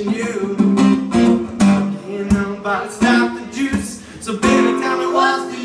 you knew. Nobody stopped the juice, so baby, tell me what's the